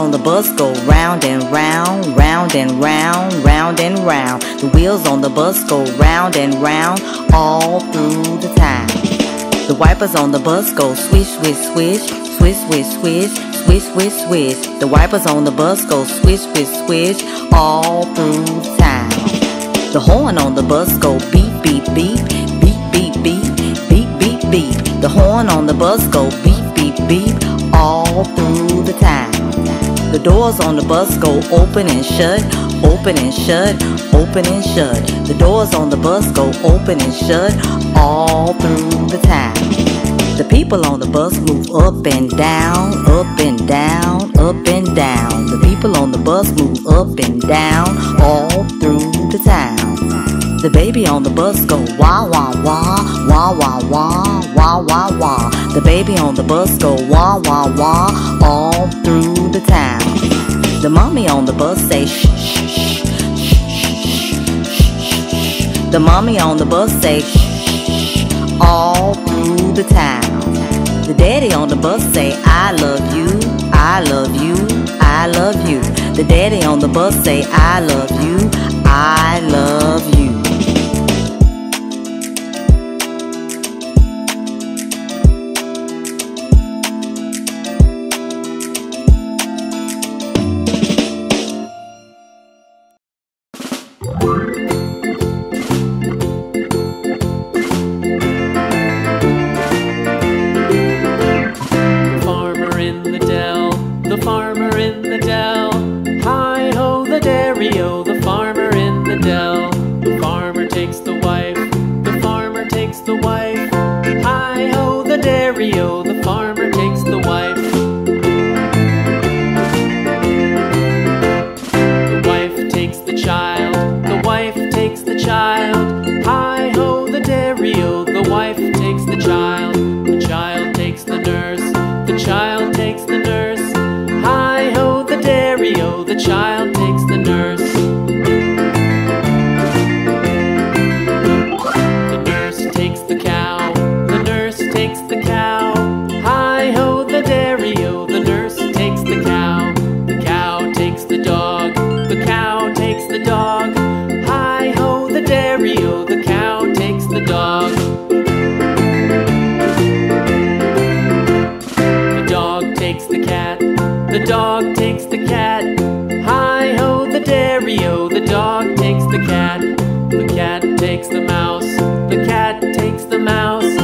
on the bus go round and round, round and round, round and round. The wheels on the bus go round and round all through the town. The wipers on the bus go swish, swish, swish, swish, swish, swish, swish, swish, swish. The wipers on the bus go swish, swish, swish all through the town. The horn on the bus go beep, beep, beep, beep, beep, beep, beep, beep, beep. The horn on the bus go beep, beep, beep all through the town. The doors on the bus go open and shut, open and shut, open and shut. The doors on the bus go open and shut all through the town. The people on the bus move up and down, up and down, up and down. The people on the bus move up and down all through the town. The baby on the bus go wah wah wah, wah wah wah, wah wah wah. The baby on the bus go wah wah wah all through the town. The mommy on the bus say shh shh shh. The mommy on the bus say shh all through the town. The daddy on the bus say I love you, I love you, I love you. The daddy on the bus say I love you, I love you. Takes the cat. Hi ho, the dairy o, the dog takes the cat. The cat takes the mouse, the cat takes the mouse.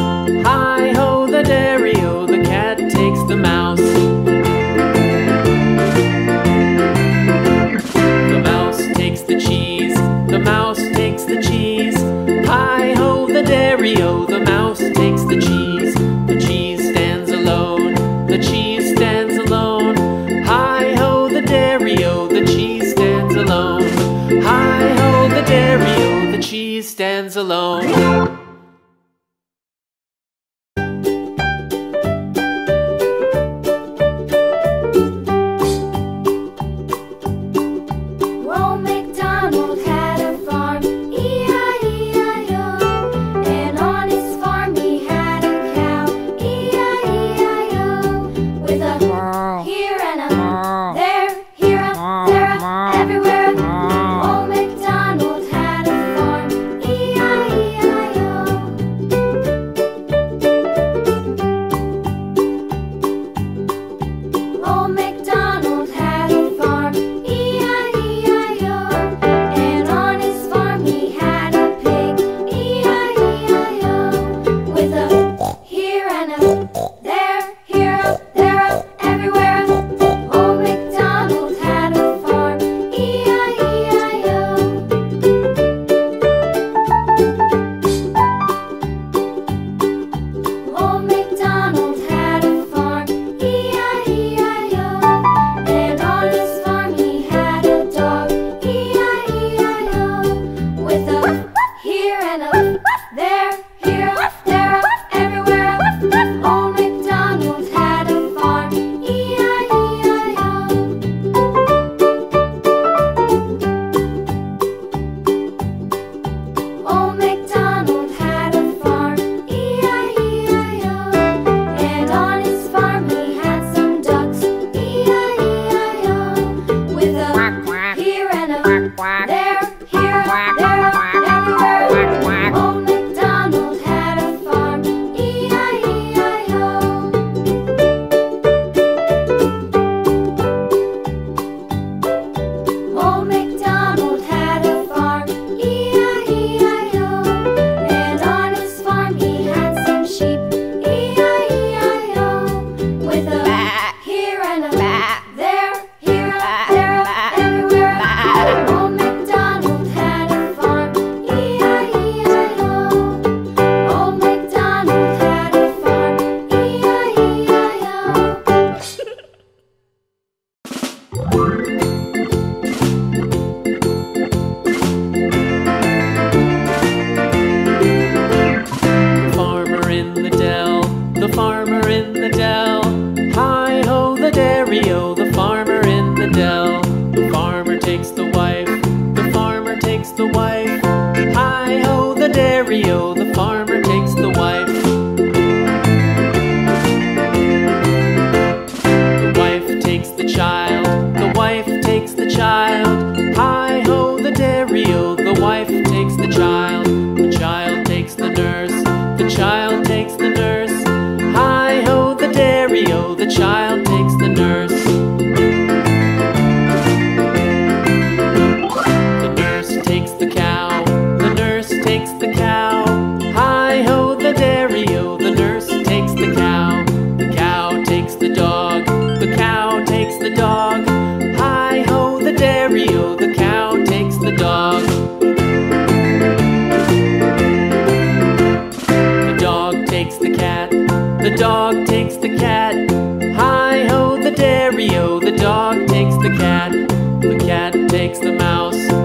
the cow takes the dog. Hi ho, the dairy o, the cow takes the dog. The dog takes the cat. The dog takes the cat. Hi ho, the dairy o, the dog takes the cat. The cat takes the mouse.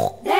There